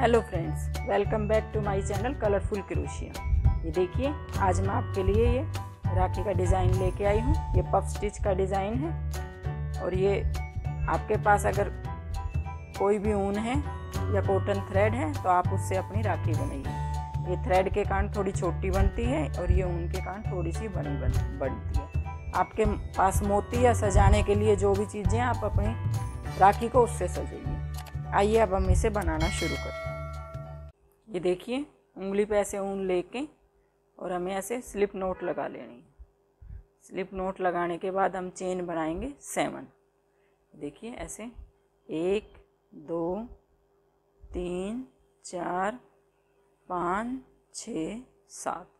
Hello friends welcome back to my channel colourful crochet ये देखिए, आज मैं आपके लिए ये राखी का डिज़ाइन लेके आई हूँ। ये पफ स्टिच का डिज़ाइन है। और ये आपके पास अगर कोई भी ऊन है या कॉटन थ्रेड है तो आप उससे अपनी राखी बनाइए। ये थ्रेड के कारण थोड़ी छोटी बनती है और ये ऊन के कारण थोड़ी सी बड़ी बन, बनती है। आपके पास मोती या सजाने के लिए जो भी चीज़ें आप अपनी राखी को उससे सजाइए। आइए, अब हम इसे बनाना शुरू करते हैं। ये देखिए, उंगली पे ऐसे ऊन लेके और हमें ऐसे स्लिप नोट लगा लेनी है। स्लिप नोट लगाने के बाद हम चेन बनाएँगे सेवन। देखिए, ऐसे एक, दो, तीन, चार, पाँच, छ, सात।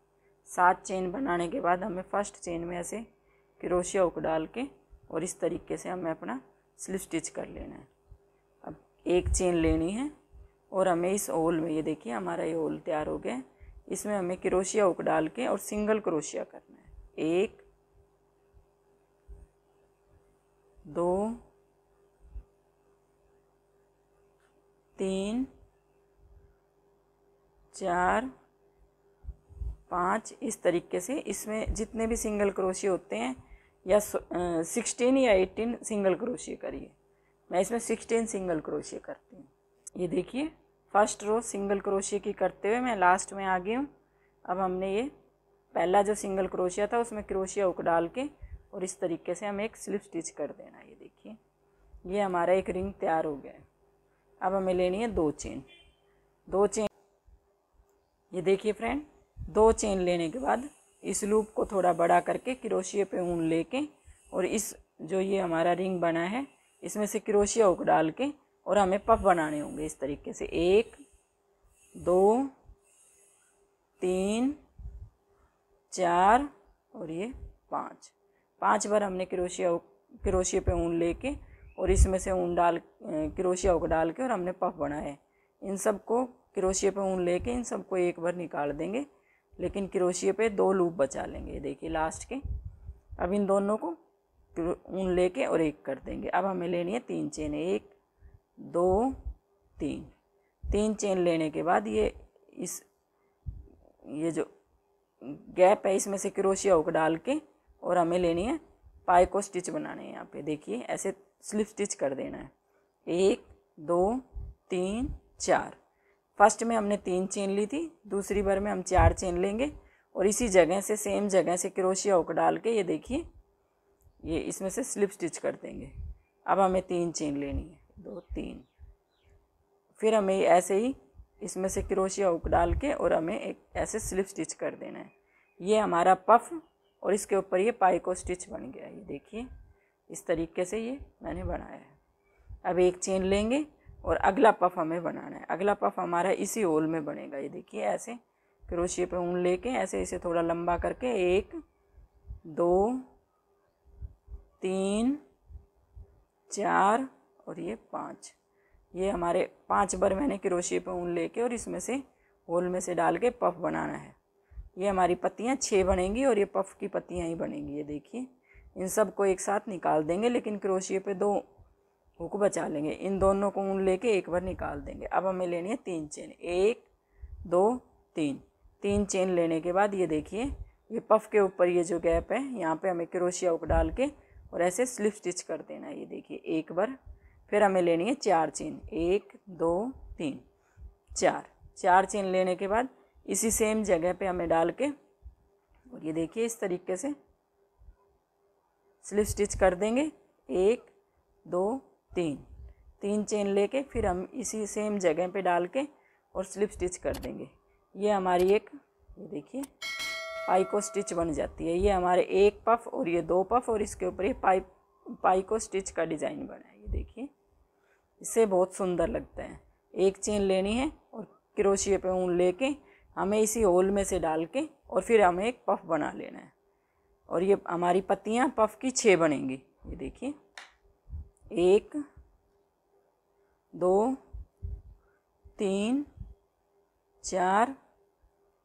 सात चेन बनाने के बाद हमें फ़र्स्ट चेन में ऐसे क्रोशिया उक डाल के और इस तरीके से हमें अपना स्लिप स्टिच कर लेना है। अब एक चेन लेनी है। और हमें इस ओल में, ये देखिए, हमारा ये ओल तैयार हो गया इसमें हमें क्रोशिया उक डाल के और सिंगल क्रोशिया करना है। एक, दो, तीन, चार, पाँच। इस तरीके से इसमें जितने भी सिंगल क्रोशिया होते हैं, या सिक्सटीन या एटीन सिंगल क्रोशिया करिए। मैं इसमें सिक्सटीन सिंगल क्रोशिया करती हूँ। ये देखिए फ़र्स्ट रो सिंगल क्रोशिया की करते हुए मैं लास्ट में आ गई हूँ। अब हमने ये पहला जो सिंगल क्रोशिया था, उसमें क्रोशिया उक डाल के और इस तरीके से हमें एक स्लिप स्टिच कर देना ये देखिए, ये हमारा एक रिंग तैयार हो गया है। अब हमें लेनी है दो चेन। दो चेन, ये देखिए फ्रेंड, दो चेन लेने के बाद इस लूप को थोड़ा बड़ा करके क्रोशिया पे ऊन लेके और इस जो ये हमारा रिंग बना है, इसमें से क्रोशिया उक डाल के और हमें पफ बनाने होंगे इस तरीके से। एक, दो, तीन, चार और ये पाँच। पाँच बार हमने क्रोशिया क्रोशिया पे ऊन लेके और इसमें से ऊन डाल, क्रोशिया को डाल के और हमने पफ बनाए इन सबको क्रोशिया पे ऊन लेके इन सबको एक बार निकाल देंगे, लेकिन क्रोशिया पे दो लूप बचा लेंगे। देखिए लास्ट के। अब इन दोनों को ऊन लेके और एक कर देंगे। अब हमें लेनी है तीन चेन। एक दो, तीन। तीन चेन लेने के बाद ये इस, ये जो गैप है, इसमें से क्रोशिया हुक डाल के और हमें लेनी है पाई को स्टिच बनाने हैं यहाँ पे। देखिए, ऐसे स्लिप स्टिच कर देना है। एक, दो, तीन, चार। फ़र्स्ट में हमने तीन चेन ली थी, दूसरी बार में हम चार चेन लेंगे और इसी जगह से सेम जगह से क्रोशिया हुक डाल के ये देखिए, ये इसमें से स्लिप स्टिच कर देंगे। अब हमें तीन चेन लेनी है। दो, तीन। फिर हमें ऐसे ही इसमें से क्रोशिया उक डाल के और हमें एक ऐसे स्लिप स्टिच कर देना है। ये हमारा पफ और इसके ऊपर ये पाइको स्टिच बन गया ये देखिए, इस तरीके से ये मैंने बनाया है। अब एक चेन लेंगे और अगला पफ हमें बनाना है। अगला पफ हमारा इसी होल में बनेगा। ये देखिए, ऐसे क्रोशिया पे ऊन लेके ऐसे इसे थोड़ा लंबा करके एक, दो, तीन, चार और ये पाँच। ये हमारे पाँच बार मैंने क्रोशिए पर ऊन लेके और इसमें से होल में से डाल के पफ बनाना है। ये हमारी पत्तियाँ छः बनेंगी और ये पफ की पत्तियाँ ही बनेंगी, ये देखिए। इन सबको एक साथ निकाल देंगे, लेकिन क्रोशिए पे दो हुक बचा लेंगे। इन दोनों को ऊन लेके एक बार निकाल देंगे। अब हमें लेनी है तीन चेन। एक, दो, तीन। तीन चेन लेने के बाद ये देखिए, ये पफ के ऊपर ये जो गैप है, यहाँ पे हमें क्रोशिया उक डाल के और ऐसे स्लिप स्टिच कर देना है। ये देखिए, एक बार फिर हमें लेनी है चार चेन। एक, दो, तीन। चार। चार चेन लेने के बाद इसी सेम जगह पे हमें डाल के, और ये देखिए इस तरीके से, स्लिप स्टिच कर देंगे। एक, दो, तीन। तीन चेन लेके फिर हम इसी सेम जगह पे डाल के, और स्लिप स्टिच कर देंगे। ये हमारी एक, ये देखिए, पाइको स्टिच बन जाती है। ये हमारे एक पफ और ये दो पफ, और इसके ऊपर ये पाइप, पाइको स्टिच का डिज़ाइन बना है। इससे बहुत सुंदर लगता है। एक चेन लेनी है और क्रोशिए पे ऊन लेके हमें इसी होल में से डाल के और फिर हमें एक पफ बना लेना है। और ये हमारी पत्तियाँ पफ की छः बनेंगी। ये देखिए। एक, दो, तीन, चार,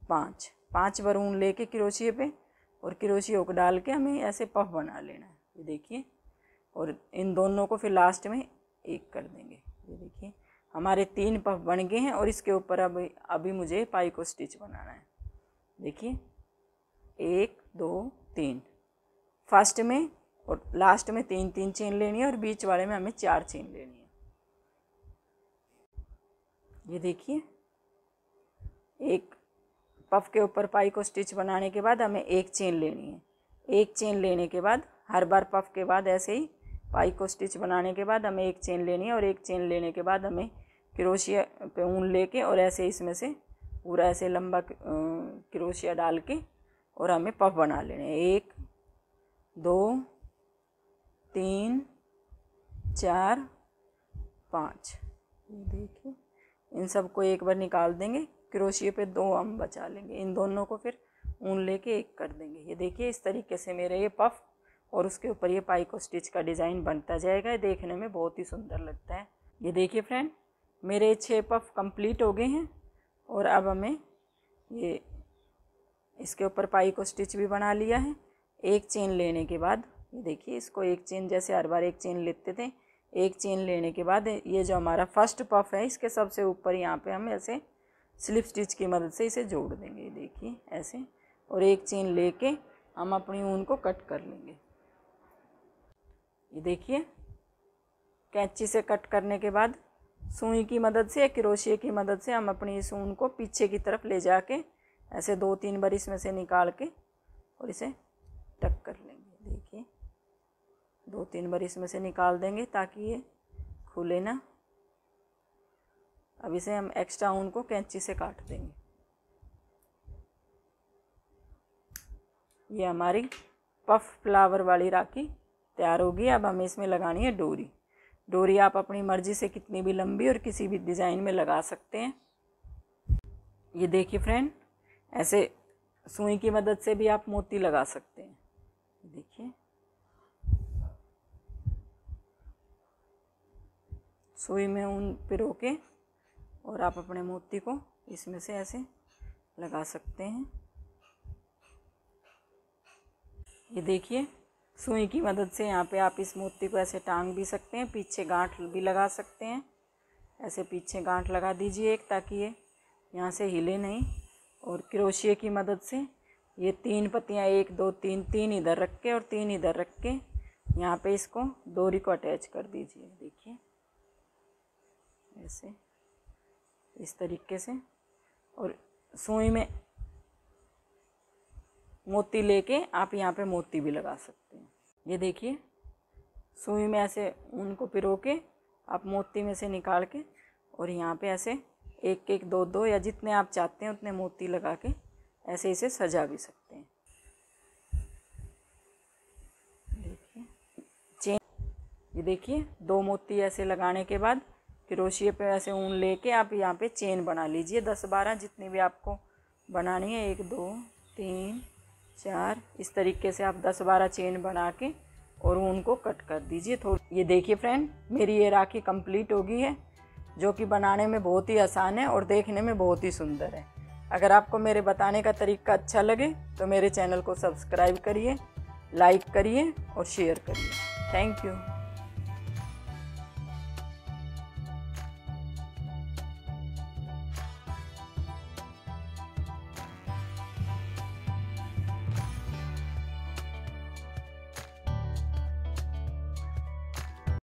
पाँच। पाँच बार ऊन लेके क्रोशिए पे और क्रोशिए को डाल के हमें ऐसे पफ बना लेना है। ये देखिए। और इन दोनों को फिर लास्ट में एक कर देंगे। ये देखिए, हमारे तीन पफ बन गए हैं और इसके ऊपर अभी अभी मुझे पाई को स्टिच बनाना है। देखिए, एक, दो, तीन। फ़र्स्ट में और लास्ट में तीन तीन चेन लेनी है और बीच वाले में हमें चार चेन लेनी है। ये देखिए, एक पफ के ऊपर पाई को स्टिच बनाने के बाद हमें एक चेन लेनी है। एक चेन लेने के बाद, हर बार पफ के बाद ऐसे ही पाई को स्टिच बनाने के बाद हमें एक चेन लेनी है और एक चेन लेने के बाद हमें क्रोशिया पे ऊन लेके और ऐसे इसमें से पूरा ऐसे लंबा क्रोशिया डाल के और हमें पफ बना लेने एक, दो, तीन, चार, पाँच। देखिए, इन सबको एक बार निकाल देंगे क्रोशिए पे दो हम बचा लेंगे। इन दोनों को फिर ऊन लेके एक कर देंगे। ये देखिए, इस तरीके से मेरे ये पफ और उसके ऊपर ये पाई को स्टिच का डिज़ाइन बनता जाएगा। ये देखने में बहुत ही सुंदर लगता है। ये देखिए फ्रेंड, मेरे छः पफ कंप्लीट हो गए हैं और अब हमें ये इसके ऊपर पाई को स्टिच भी बना लिया है। एक चेन लेने के बाद, ये देखिए इसको एक चेन जैसे हर बार एक चेन लेते थे, एक चेन लेने के बाद ये जो हमारा फ़र्स्ट पफ है, इसके सबसे ऊपर यहाँ पे हम ऐसे स्लिप स्टिच की मदद से इसे जोड़ देंगे। देखिए ऐसे और एक चेन लेके हम अपनी ऊन को कट कर लेंगे। ये देखिए, कैंची से कट करने के बाद सुई की मदद से या क्रोशिए की मदद से हम अपनी इस ऊन को पीछे की तरफ़ ले जाके, ऐसे दो तीन बार इसमें से निकाल के और इसे टक कर लेंगे। देखिए दो तीन बार इसमें से निकाल देंगे ताकि ये खुले ना। अब इसे हम एक्स्ट्रा ऊन को कैंची से काट देंगे। ये हमारी पफ फ्लावर वाली राखी तैयार होगी अब हमें इसमें लगानी है डोरी। डोरी आप अपनी मर्ज़ी से कितनी भी लंबी और किसी भी डिज़ाइन में लगा सकते हैं। ये देखिए फ्रेंड, ऐसे सुई की मदद से भी आप मोती लगा सकते हैं। देखिए। सुई में ऊन पिरो के और आप अपने मोती को इसमें से ऐसे लगा सकते हैं। ये देखिए। सुई की मदद से यहाँ पे आप इस मोती को ऐसे टांग भी सकते हैं, पीछे गांठ भी लगा सकते हैं। ऐसे पीछे गांठ लगा दीजिए एक ताकि ये यहाँ से हिले नहीं। और क्रोशिए की मदद से ये तीन पत्तियाँ, एक, दो, तीन तीन इधर रख के और तीन इधर रख के यहाँ पे इसको डोरी को अटैच कर दीजिए। देखिए, ऐसे इस तरीके से। और सुई में मोती लेके आप यहाँ पे मोती भी लगा सकते हैं। ये देखिए, सुई में ऐसे ऊन को पिरो के आप मोती में से निकाल के और यहाँ पे ऐसे एक एक दो दो या जितने आप चाहते हैं उतने मोती लगा के ऐसे इसे सजा भी सकते हैं। देखिए, चेन ये देखिए, दो मोती ऐसे लगाने के बाद क्रोशिए पे ऐसे ऊन लेके आप यहाँ पे चेन बना लीजिए। दस बारह जितनी भी आपको बनानी है, एक, दो, तीन चार, इस तरीके से आप दस बारह चेन बना के और उनको कट कर दीजिए थोड़ी। ये देखिए फ्रेंड मेरी ये राखी कंप्लीट हो गई है, जो कि बनाने में बहुत ही आसान है और देखने में बहुत ही सुंदर है। अगर आपको मेरे बताने का तरीका अच्छा लगे तो मेरे चैनल को सब्सक्राइब करिए लाइक करिए और शेयर करिए। Thank you